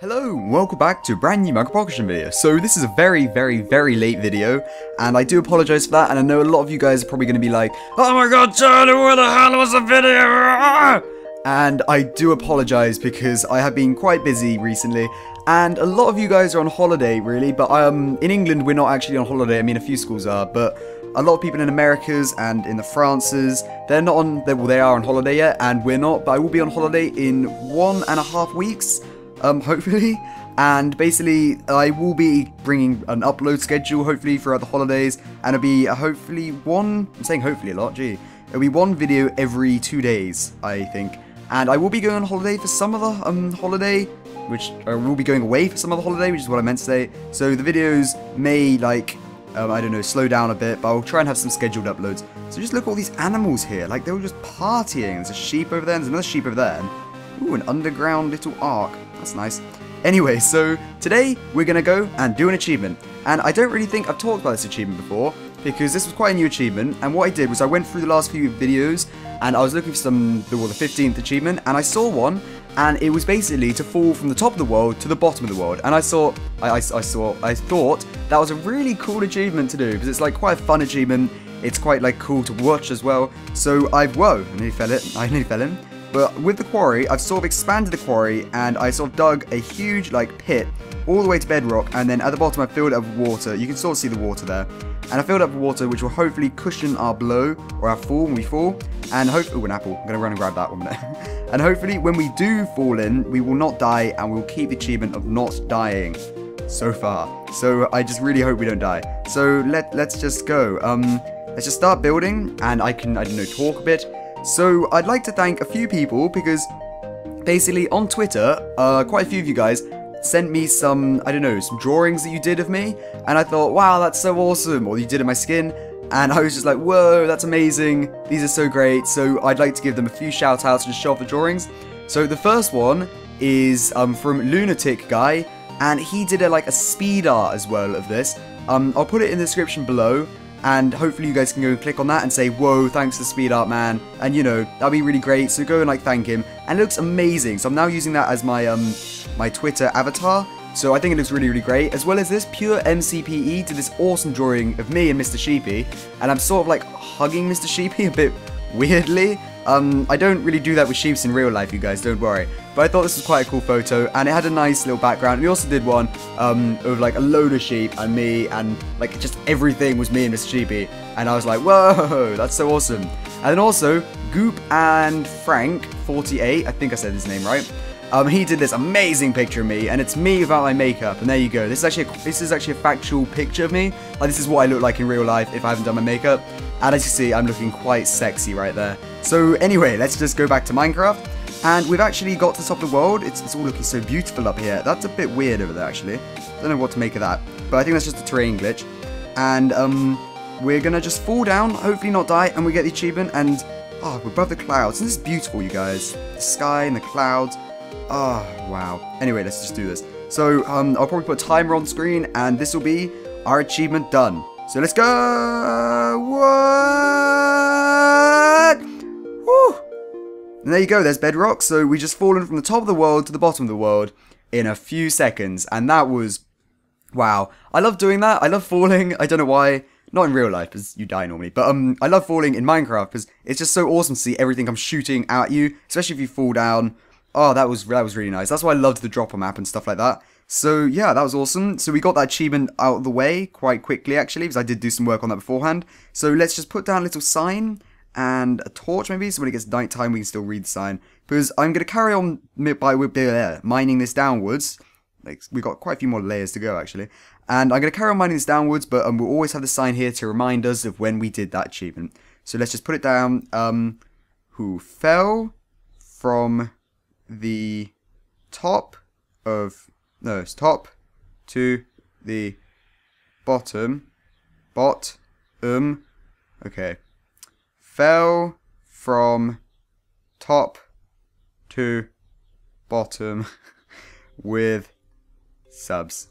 Hello, welcome back to a brand new Minecraft Pocket video. So this is a very, very, very late video, and I do apologize for that, and I know a lot of you guys are probably going to be like, Oh my god, Charlie, where the hell was the video? And I do apologize because I have been quite busy recently, and a lot of you guys are on holiday, really, but um, in England we're not actually on holiday, I mean a few schools are, but a lot of people in Americas and in the Frances, they're not on, they, well they are on holiday yet, and we're not, but I will be on holiday in one and a half weeks um, hopefully. And basically, I will be bringing an upload schedule, hopefully, throughout the holidays. And it'll be uh, hopefully one, I'm saying hopefully a lot, gee. It'll be one video every two days, I think. And I will be going on holiday for some of the um, holiday, which I will be going away for some of the holiday, which is what I meant to say. So the videos may, like, um, I don't know, slow down a bit, but I'll try and have some scheduled uploads. So just look at all these animals here, like they were just partying. There's a sheep over there, and there's another sheep over there. Ooh, an underground little ark. That's nice. Anyway, so today we're going to go and do an achievement. And I don't really think I've talked about this achievement before, because this was quite a new achievement. And what I did was I went through the last few videos, and I was looking for some, well, the 15th achievement, and I saw one, and it was basically to fall from the top of the world to the bottom of the world. And I saw, I, I, I saw, I thought that was a really cool achievement to do, because it's like quite a fun achievement. It's quite like cool to watch as well. So I, whoa, I nearly fell it, I nearly fell in. But with the quarry, I've sort of expanded the quarry and I sort of dug a huge like pit all the way to bedrock and then at the bottom I filled it up with water. You can sort of see the water there. And I filled up with water which will hopefully cushion our blow or our fall when we fall. And hopefully, oh, an apple. I'm to run and grab that one minute. and hopefully when we do fall in, we will not die and we'll keep the achievement of not dying so far. So I just really hope we don't die. So let, let's just go. Um, let's just start building and I can, I don't know, talk a bit. So I'd like to thank a few people because basically on Twitter, uh, quite a few of you guys sent me some, I don't know, some drawings that you did of me, and I thought, wow, that's so awesome, or you did of my skin, and I was just like, whoa, that's amazing, these are so great, so I'd like to give them a few shout outs and just show off the drawings. So the first one is um, from Lunatik Guy, and he did a, like a speed art as well of this. Um, I'll put it in the description below, and hopefully you guys can go and click on that and say, whoa, thanks to Speed Art Man, and you know, that'd be really great, so go and like thank him, and it looks amazing, so I'm now using that as my, um, my Twitter avatar, so I think it looks really, really great, as well as this, Pure MCPE did this awesome drawing of me and Mr. Sheepy, and I'm sort of like hugging Mr. Sheepy a bit weirdly, um, I don't really do that with sheeps in real life, you guys, don't worry. But I thought this was quite a cool photo, and it had a nice little background. We also did one um, of like a load of sheep and me, and like just everything was me and Mr. Sheepy. And I was like, whoa, that's so awesome. And then also, Goop and Frank48, I think I said his name right. Um, he did this amazing picture of me, and it's me without my makeup. And there you go. This is actually a, this is actually a factual picture of me. Like this is what I look like in real life if I haven't done my makeup. And as you see, I'm looking quite sexy right there. So anyway, let's just go back to Minecraft. And we've actually got to the top of the world. It's, it's all looking so beautiful up here. That's a bit weird over there, actually. Don't know what to make of that. But I think that's just a terrain glitch. And um, we're going to just fall down, hopefully not die, and we get the achievement. And, oh, we're above the clouds. And this is beautiful, you guys. The sky and the clouds. Oh, wow. Anyway, let's just do this. So, um, I'll probably put a timer on screen, and this will be our achievement done. So let's go! What? Woo! And there you go, there's bedrock. So we just fallen from the top of the world to the bottom of the world in a few seconds. And that was, wow. I love doing that. I love falling. I don't know why. Not in real life, because you die normally. But um, I love falling in Minecraft, because it's just so awesome to see everything come shooting at you. Especially if you fall down. Oh, that was that was really nice. That's why I loved the dropper map and stuff like that. So yeah, that was awesome. So we got that achievement out of the way quite quickly actually, because I did do some work on that beforehand. So let's just put down a little sign and a torch maybe, so when it gets nighttime we can still read the sign. Because I'm going to carry on by uh, mining this downwards. Like, we've got quite a few more layers to go actually. And I'm going to carry on mining this downwards, but um, we'll always have the sign here to remind us of when we did that achievement. So let's just put it down. Um, who fell from the top of no, it's top to the bottom, bot, um, okay, fell from top to bottom with subs.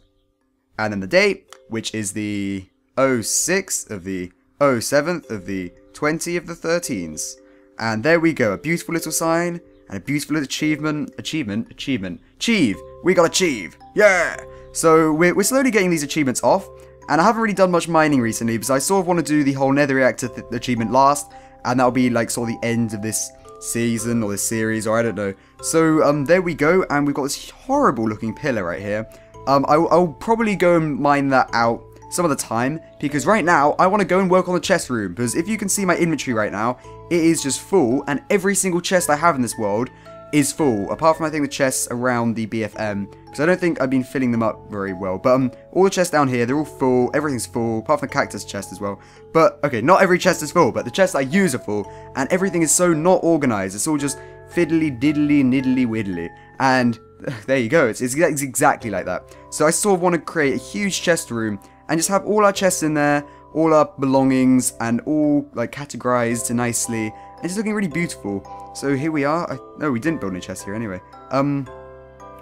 And then the date, which is the 06th of the 07th of the 20 of the 13s. And there we go, a beautiful little sign and a beautiful achievement, achievement, achievement, achieve, we got achieve. Yeah! So we're, we're slowly getting these achievements off, and I haven't really done much mining recently because I sort of want to do the whole nether reactor achievement last, and that'll be like sort of the end of this season or this series or I don't know. So um, there we go, and we've got this horrible looking pillar right here. Um, I, I'll probably go and mine that out some of the time because right now I want to go and work on the chest room because if you can see my inventory right now it is just full and every single chest I have in this world is full apart from I think the chests around the BFM because I don't think I've been filling them up very well but um all the chests down here they're all full everything's full apart from the cactus chest as well. But okay not every chest is full but the chests I use are full and everything is so not organized it's all just fiddly diddly niddly widdly and there you go it's, it's exactly like that. So I sort of want to create a huge chest room and just have all our chests in there, all our belongings, and all like categorized nicely, and it's looking really beautiful. So here we are. I, no, we didn't build any chests here anyway. Um,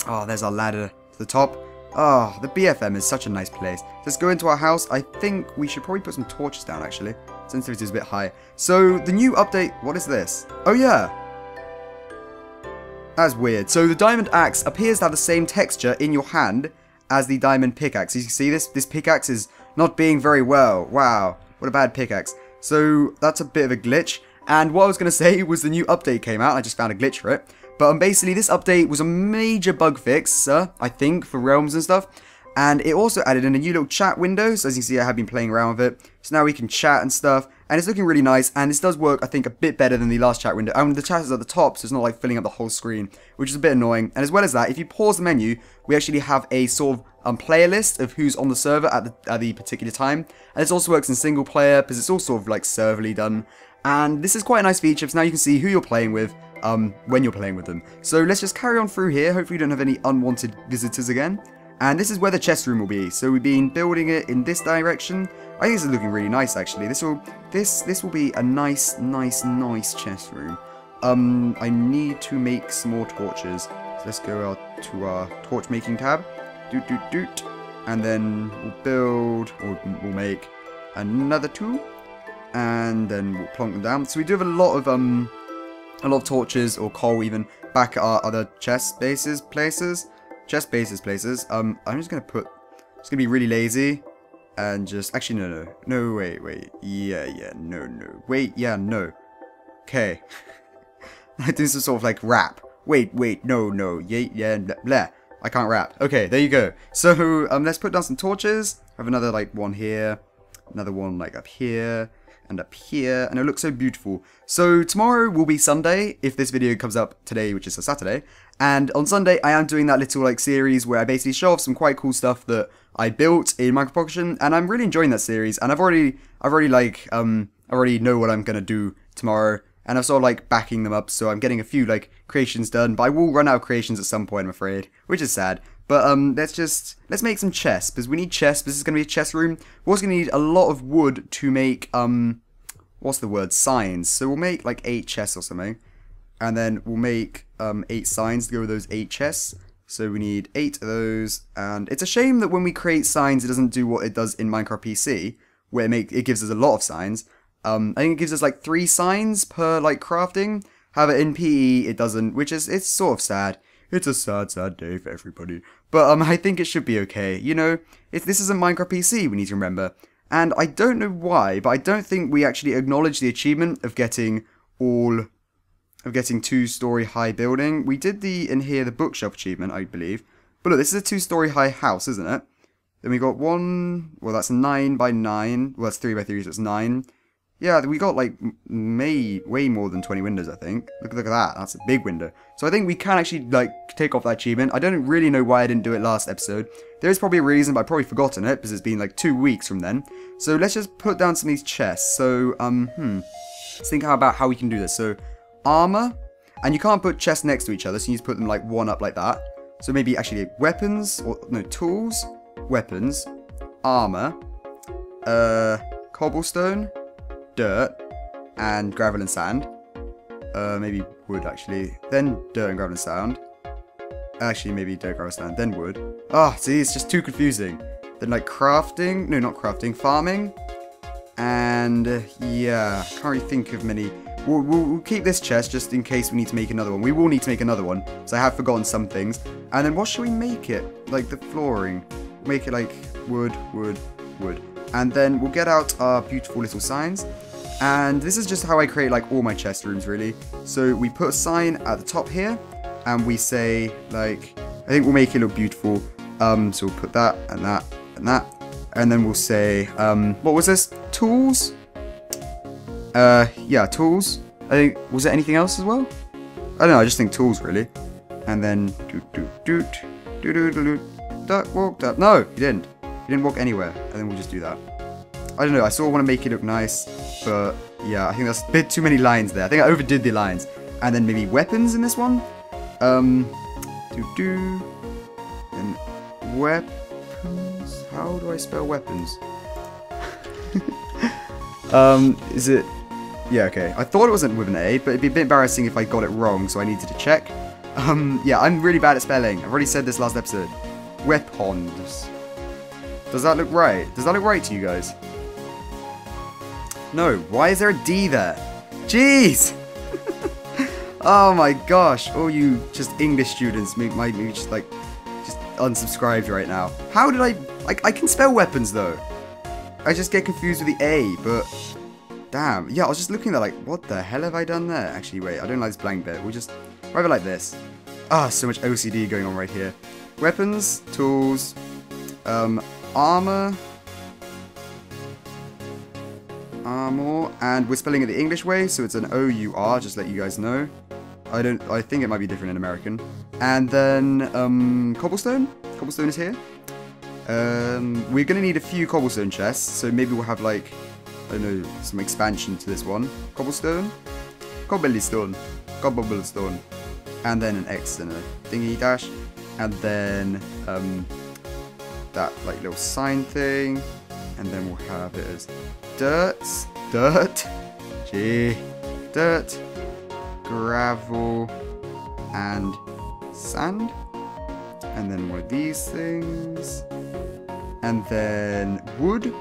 oh, there's our ladder to the top. Oh, the BFM is such a nice place. Let's go into our house. I think we should probably put some torches down, actually. Sensitivity is a bit high. So, the new update, what is this? Oh, yeah. That's weird. So, the diamond axe appears to have the same texture in your hand as the diamond pickaxe. You can see this? This pickaxe is not being very well. Wow, what a bad pickaxe. So that's a bit of a glitch. And what I was going to say was the new update came out. I just found a glitch for it. But um, basically, this update was a major bug fix, uh, I think, for Realms and stuff. And it also added in a new little chat window. So as you can see, I have been playing around with it. So now we can chat and stuff. And it's looking really nice. And this does work, I think, a bit better than the last chat window. And the chat is at the top, so it's not like filling up the whole screen, which is a bit annoying. And as well as that, if you pause the menu, we actually have a sort of um, player list of who's on the server at the, at the particular time. And this also works in single player, because it's all sort of like serverly done. And this is quite a nice feature, because now you can see who you're playing with um, when you're playing with them. So let's just carry on through here. Hopefully you don't have any unwanted visitors again. And this is where the chest room will be. So we've been building it in this direction. I think this is looking really nice actually. This will this this will be a nice, nice, nice chest room. Um, I need to make some more torches. So let's go out to our torch making tab. Doot doot doot. And then we'll build or we'll make another two. And then we'll plonk them down. So we do have a lot of um a lot of torches or coal even back at our other chest bases places chest bases places. Um, I'm just gonna put. It's gonna be really lazy, and just actually no no no wait wait yeah yeah no no wait yeah no. Okay. I do some sort of like rap. Wait wait no no yeah yeah blah, blah. I can't rap. Okay, there you go. So um, let's put down some torches. I have another like one here, another one like up here and up here, and it looks so beautiful. So tomorrow will be Sunday, if this video comes up today, which is a Saturday, and on Sunday I am doing that little like series where I basically show off some quite cool stuff that I built in Minecraft and I'm really enjoying that series, and I've already, I've already like, um, I already know what I'm gonna do tomorrow, and I'm sort of like backing them up, so I'm getting a few like creations done, but I will run out of creations at some point, I'm afraid, which is sad. But um, let's just, let's make some chests, because we need chests, this is to be a chest room. We're also to need a lot of wood to make, um, what's the word, signs. So we'll make like eight chests or something. And then we'll make um, eight signs to go with those eight chests. So we need eight of those. And it's a shame that when we create signs, it doesn't do what it does in Minecraft PC, where it, make, it gives us a lot of signs. Um, I think it gives us like three signs per like crafting. However, in PE, it doesn't, which is, it's sort of sad. It's a sad, sad day for everybody. But um, I think it should be okay. You know, if this isn't Minecraft PC, we need to remember. And I don't know why, but I don't think we actually acknowledge the achievement of getting all of getting two-story high building. We did the in here the bookshelf achievement, I believe. But look, this is a two-story high house, isn't it? Then we got one. Well, that's nine by nine. Well, that's three by three, so it's nine. Yeah, we got like may way more than 20 windows, I think. Look, look at that. That's a big window. So I think we can actually like take off that achievement. I don't really know why I didn't do it last episode. There is probably a reason, but I've probably forgotten it because it's been like two weeks from then. So let's just put down some of these chests. So, um, hmm. Let's think about how we can do this. So, armor. And you can't put chests next to each other, so you need to put them like one up like that. So maybe actually weapons, or no, tools, weapons, armor, uh, cobblestone, dirt, and gravel and sand. Uh, maybe wood, actually. Then dirt and gravel and sand. Actually, maybe dirt, gravel, and sand, then wood. Ah, oh, see, it's just too confusing. Then, like, crafting. No, not crafting. Farming. And, uh, yeah, can't really think of many. We'll, we'll, we'll keep this chest just in case we need to make another one. We will need to make another one, so I have forgotten some things. And then what should we make it? Like the flooring. Make it like wood, wood, wood. And then we'll get out our beautiful little signs. And this is just how I create like all my chest rooms really. So we put a sign at the top here and we say like, I think we'll make it look beautiful. Um, so we'll put that and that and that. And then we'll say, um, what was this? Tools? Uh, yeah, tools. I think, was there anything else as well? I don't know, I just think tools really. And then, doot doot doot, doot doot doot, duck walked up. No, he didn't. He didn't walk anywhere. And then we'll just do that. I don't know, I sort of want to make it look nice, but yeah, I think that's a bit too many lines there. I think I overdid the lines. And then maybe weapons in this one? Um, do do. And weapons? How do I spell weapons? um, is it? Yeah, okay. I thought it wasn't with an A, but it'd be a bit embarrassing if I got it wrong, so I needed to check. Um, yeah, I'm really bad at spelling. I've already said this last episode. Weapons. Does that look right? Does that look right to you guys? No, why is there a D there? Jeez! oh my gosh, all you just English students might be just like, just unsubscribed right now. How did I, like, I can spell weapons though. I just get confused with the A, but damn. Yeah, I was just looking at like, what the hell have I done there? Actually, wait, I don't like this blank bit. We'll just, write it like this. Ah, so much OCD going on right here. Weapons, tools, um, armor, armor, and we're spelling it the English way, so it's an O-U-R, just let you guys know. I don't, I think it might be different in American. And then, um, cobblestone? Cobblestone is here. Um, we're gonna need a few cobblestone chests, so maybe we'll have like, I know, some expansion to this one. Cobblestone? Cobblestone. Cobblestone. And then an X and a thingy dash. And then, um, that like little sign thing. And then we'll have it as dirt, dirt, G, dirt, gravel, and sand. And then one of these things. And then wood.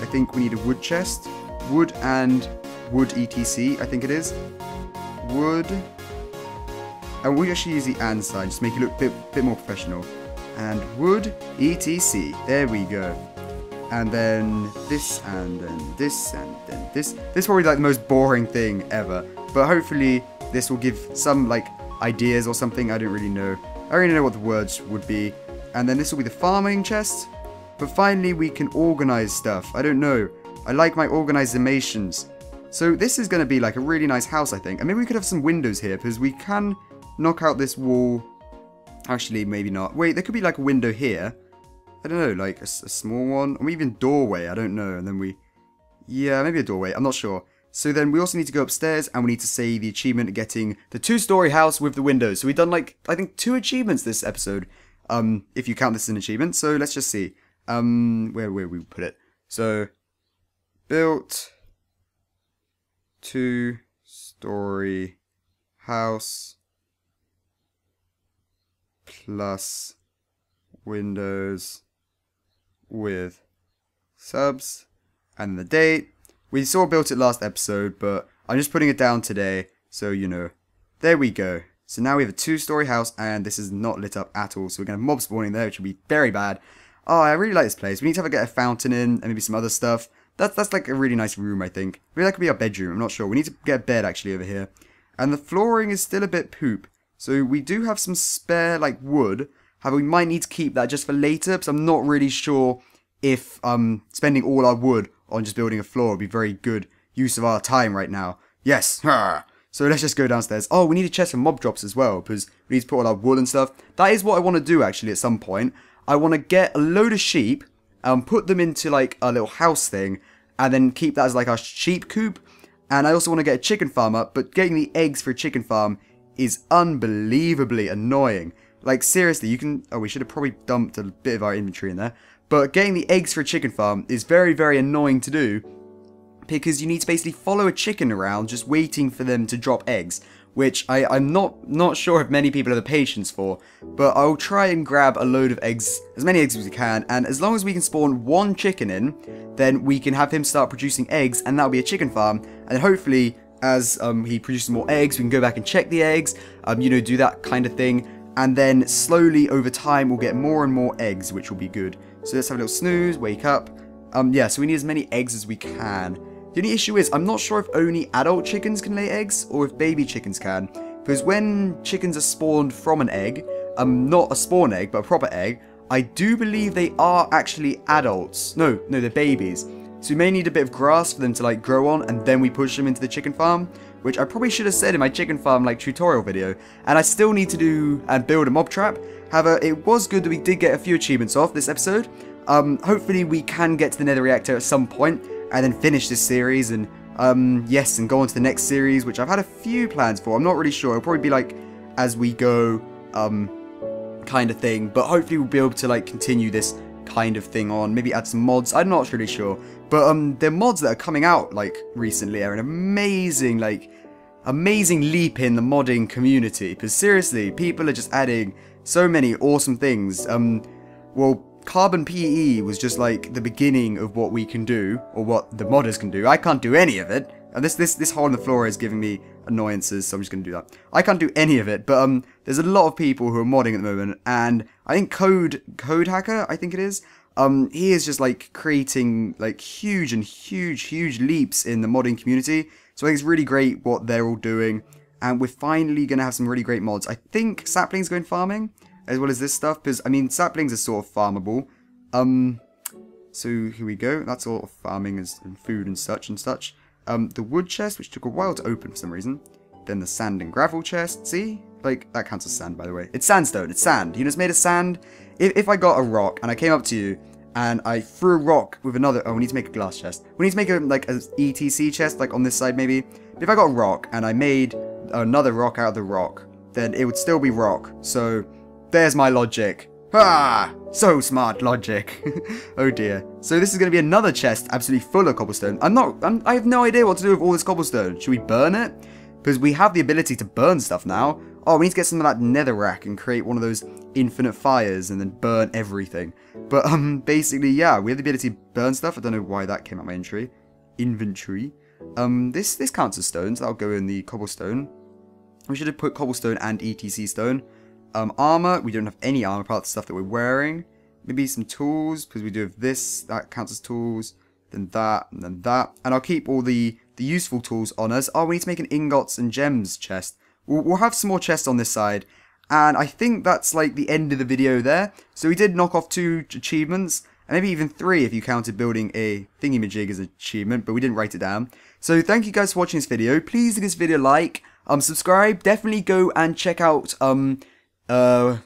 I think we need a wood chest. Wood and wood etc, I think it is. Wood. And we actually use the and sign, just make it look a bit, bit more professional. And wood etc. There we go and then this, and then this, and then this. This is probably like the most boring thing ever, but hopefully this will give some like ideas or something, I don't really know. I don't really know what the words would be. And then this will be the farming chest, but finally we can organize stuff. I don't know. I like my organizations. So this is going to be like a really nice house, I think. And maybe we could have some windows here, because we can knock out this wall. Actually, maybe not. Wait, there could be like a window here. I don't know, like a, a, small one, or even doorway, I don't know, and then we, yeah, maybe a doorway, I'm not sure. So then we also need to go upstairs, and we need to say the achievement of getting the two-story house with the windows. So we've done, like, I think two achievements this episode, um, if you count this as an achievement, so let's just see, um, where, where we put it. So, built two-story house plus windows with subs and the date. We saw built it last episode, but I'm just putting it down today, so you know. There we go. So now we have a two-story house, and this is not lit up at all, so we're going to have mob spawning there, which will be very bad. Oh, I really like this place. We need to have a, get a fountain in, and maybe some other stuff. That's, that's like a really nice room, I think. Maybe that could be our bedroom, I'm not sure. We need to get a bed, actually, over here. And the flooring is still a bit poop. So we do have some spare, like, wood, However, we might need to keep that just for later, because I'm not really sure if um, spending all our wood on just building a floor would be very good use of our time right now. Yes! So let's just go downstairs. Oh, we need a chest for mob drops as well, because we need to put all our wool and stuff. That is what I want to do, actually, at some point. I want to get a load of sheep, and put them into, like, a little house thing, and then keep that as, like, our sheep coop. And I also want to get a chicken farm up, but getting the eggs for a chicken farm is unbelievably annoying. Like, seriously, you can... Oh, we should have probably dumped a bit of our inventory in there. But getting the eggs for a chicken farm is very, very annoying to do. Because you need to basically follow a chicken around just waiting for them to drop eggs. Which I, I'm not, not sure if many people have the patience for. But I'll try and grab a load of eggs, as many eggs as we can. And as long as we can spawn one chicken in, then we can have him start producing eggs. And that'll be a chicken farm. And hopefully as um, he produces more eggs, we can go back and check the eggs, um, you know, do that kind of thing. And then slowly over time, we'll get more and more eggs, which will be good. So let's have a little snooze, wake up. Um, yeah, so we need as many eggs as we can. The only issue is, I'm not sure if only adult chickens can lay eggs, or if baby chickens can. Because when chickens are spawned from an egg, um, not a spawn egg, but a proper egg, I do believe they are actually adults. No, no, they're babies. So we may need a bit of grass for them to like grow on and then we push them into the chicken farm, which I probably should have said in my chicken farm like tutorial video. And I still need to do and build a mob trap. However, it was good that we did get a few achievements off this episode. Um, hopefully we can get to the nether reactor at some point and then finish this series and um, yes, and go on to the next series, which I've had a few plans for. I'm not really sure. It'll probably be like as we go, um, kind of thing. But hopefully we'll be able to like continue this kind of thing on. Maybe add some mods. I'm not really sure. But um, the mods that are coming out like recently are an amazing like amazing leap in the modding community. Because seriously, people are just adding so many awesome things. Um, well, Carbon PE was just like the beginning of what we can do, or what the modders can do. I can't do any of it. And this this this hole in the floor is giving me annoyances, so I'm just gonna do that. I can't do any of it, but um, there's a lot of people who are modding at the moment, and I think Code Code Hacker, I think it is. Um, he is just like creating like huge and huge, huge leaps in the modding community. So I think it's really great what they're all doing, and we're finally gonna have some really great mods. I think saplings going farming as well as this stuff, because I mean saplings are sort of farmable. Um, so here we go. That's all farming and food and such and such. Um, the wood chest, which took a while to open for some reason. Then the sand and gravel chest. See? Like, that counts as sand, by the way. It's sandstone. It's sand. You know, it's made of sand. If, if I got a rock and I came up to you and I threw a rock with another... Oh, we need to make a glass chest. We need to make a, like, a ETC chest, like, on this side, maybe. But if I got a rock and I made another rock out of the rock, then it would still be rock. So, there's my logic. Ah, so smart logic. oh dear. So this is going to be another chest absolutely full of cobblestone. I'm not, I'm, I have no idea what to do with all this cobblestone. Should we burn it? Because we have the ability to burn stuff now. Oh, we need to get some of that netherrack and create one of those infinite fires and then burn everything. But um, basically, yeah, we have the ability to burn stuff. I don't know why that came out my entry. Inventory. Um, this, this counts as stones. That'll go in the cobblestone. We should have put cobblestone and ETC stone. Um, armor, we don't have any armor apart the stuff that we're wearing. Maybe some tools, because we do have this, that counts as tools. Then that, and then that. And I'll keep all the, the useful tools on us. Oh, we need to make an ingots and gems chest. We'll, we'll have some more chests on this side. And I think that's like the end of the video there. So we did knock off two achievements. And maybe even three if you counted building a thingy-majig as an achievement, but we didn't write it down. So thank you guys for watching this video. Please give this video a like, um, subscribe. Definitely go and check out um, uh,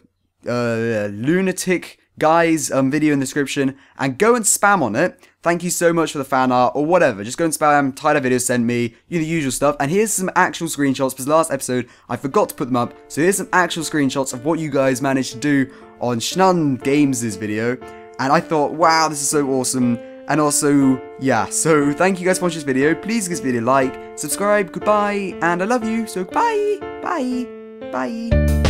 uh, Lunatik Guy's um, video in the description and go and spam on it. Thank you so much for the fan art or whatever. Just go and spam Tyler videos sent me, you know, the usual stuff. And here's some actual screenshots because last episode I forgot to put them up. So here's some actual screenshots of what you guys managed to do on Schnun Games' video. And I thought, wow, this is so awesome. And also, yeah, so thank you guys for watching this video. Please give this video a like, subscribe, goodbye, and I love you. So bye, bye, bye.